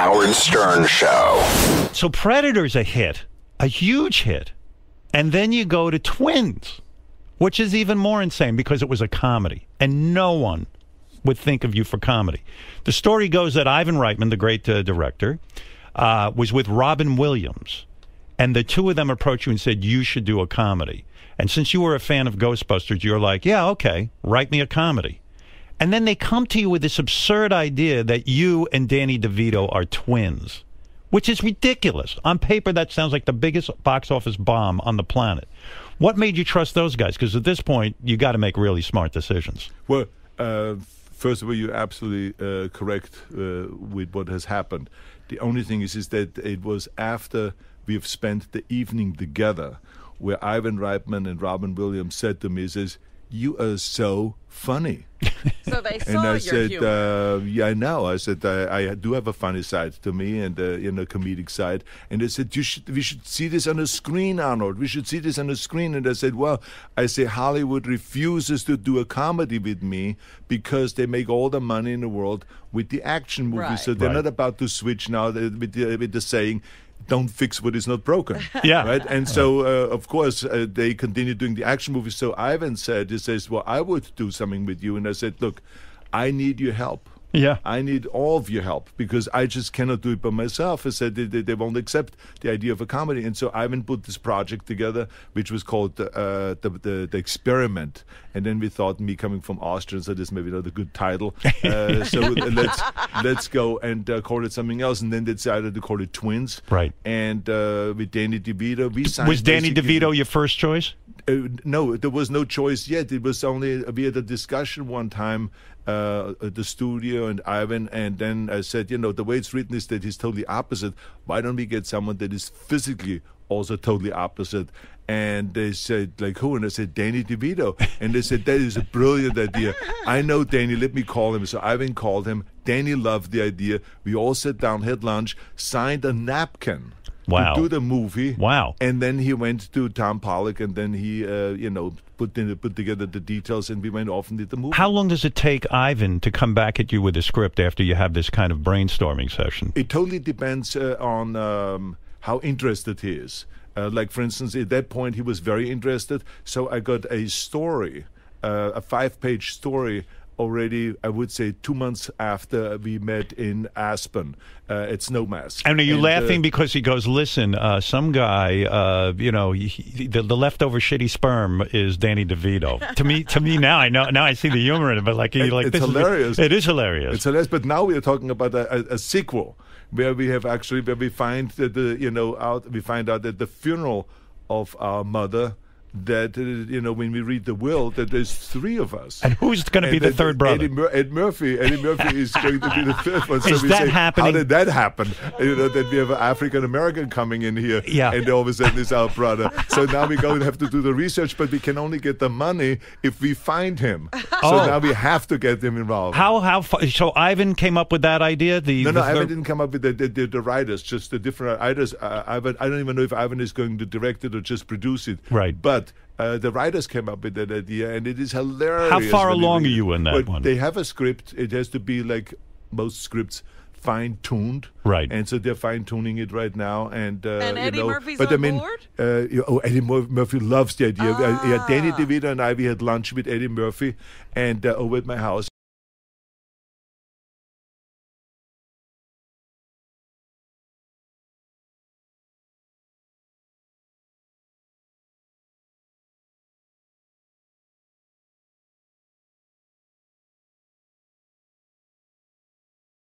Howard Stern Show. So Predator's a hit, a huge hit. And then you go to Twins, which is even more insane because it was a comedy. And no one would think of you for comedy. The story goes that Ivan Reitman, the great uh, director, uh, was with Robin Williams. And the two of them approached you and said, You should do a comedy. And since you were a fan of Ghostbusters, you're like, Yeah, okay, write me a comedy. And then they come to you with this absurd idea that you and Danny DeVito are twins, which is ridiculous. On paper, that sounds like the biggest box office bomb on the planet. What made you trust those guys? Because at this point, you got to make really smart decisions. Well, uh, first of all, you're absolutely uh, correct uh, with what has happened. The only thing is, is that it was after we've spent the evening together where Ivan Reitman and Robin Williams said to me, says, you are so funny. So they saw and I your said, humor. uh, yeah, I know. I said, I, I do have a funny side to me and, uh, you know, comedic side. And they said, you should, we should see this on a screen, Arnold. We should see this on a screen. And I said, well, I say Hollywood refuses to do a comedy with me because they make all the money in the world with the action movies. Right. So they're Right. not about to switch now uh, with the, with the saying, don't fix what is not broken. Yeah. Right. And so, uh, of course, uh, they continue doing the action movies. So Ivan said, he says, well, I would do something with you. And I said, look, I need your help. Yeah. I need all of your help because I just cannot do it by myself. I said they, they, they won't accept the idea of a comedy. And so Ivan put this project together, which was called uh, the, the, the Experiment. And then we thought, me coming from Austria, so this maybe not a good title. Uh, so let's let's go and uh, call it something else. And then they decided to call it Twins. Right. And uh, with Danny DeVito, we signed. Was Danny DeVito your first choice? Uh, no, there was no choice yet. It was only we had a discussion one time uh, at the studio and Ivan, and then I said, you know, the way it's written is that he's totally opposite. Why don't we get someone that is physically also totally opposite? And they said, like who? And I said, Danny DeVito. And they said, that is a brilliant idea. I know Danny. Let me call him. So Ivan called him. Danny loved the idea. We all sat down, had lunch, signed a napkin. Wow. To do the movie. Wow. And then he went to Tom Pollock, and then he, uh, you know, put in, put together the details, and we went off and did the movie. How long does it take Ivan to come back at you with a script after you have this kind of brainstorming session? It totally depends uh, on um, how interested he is. Uh, like, for instance, at that point, he was very interested. So I got a story, uh, a five page story already, I would say, two months after we met in Aspen uh, at Snowmass. And are you uh, laughing because he goes, "Listen, uh, some guy, uh, you know, he, he- the, the leftover shitty sperm is Danny DeVito." to me, to me now, I know now I see the humor in it, but like, It- like it's this is- hilarious. it is hilarious. It's hilarious, but now we are talking about a, a, a sequel where we have actually where we find that the you know out we find out that the funeral of our mother that uh, you know when we read the will that there's three of us. and who's going to be the third brother? Eddie, Mur- Ed Murphy. Eddie Murphy is going to be the fifth one. So Is we that say, happening? How did that happen? You know that we have an African American coming in here, Yeah. and all of a sudden it's our brother. So now we're going to have to do the research, but we can only get the money if we find him. So Oh. now we have to get him involved. how how so Ivan came up with that idea? The No, the no, Ivan third- didn't come up with the, the, the, the writers, just the different writers. Uh, Ivan, I don't even know if Ivan is going to direct it or just produce it. Right. But uh, the writers came up with that idea, and it is hilarious. How far along read are you in that Well, one? They have a script. It has to be like most scripts. Fine tuned, Right. And so they're fine tuning it right now, and uh, And you Eddie know, Murphy's but I on mean, board? Uh, you- oh, Eddie Mur- Murphy loves the idea. Uh, yeah, Danny Ah. DeVito and I we had lunch with Eddie Murphy, and uh, over at my house,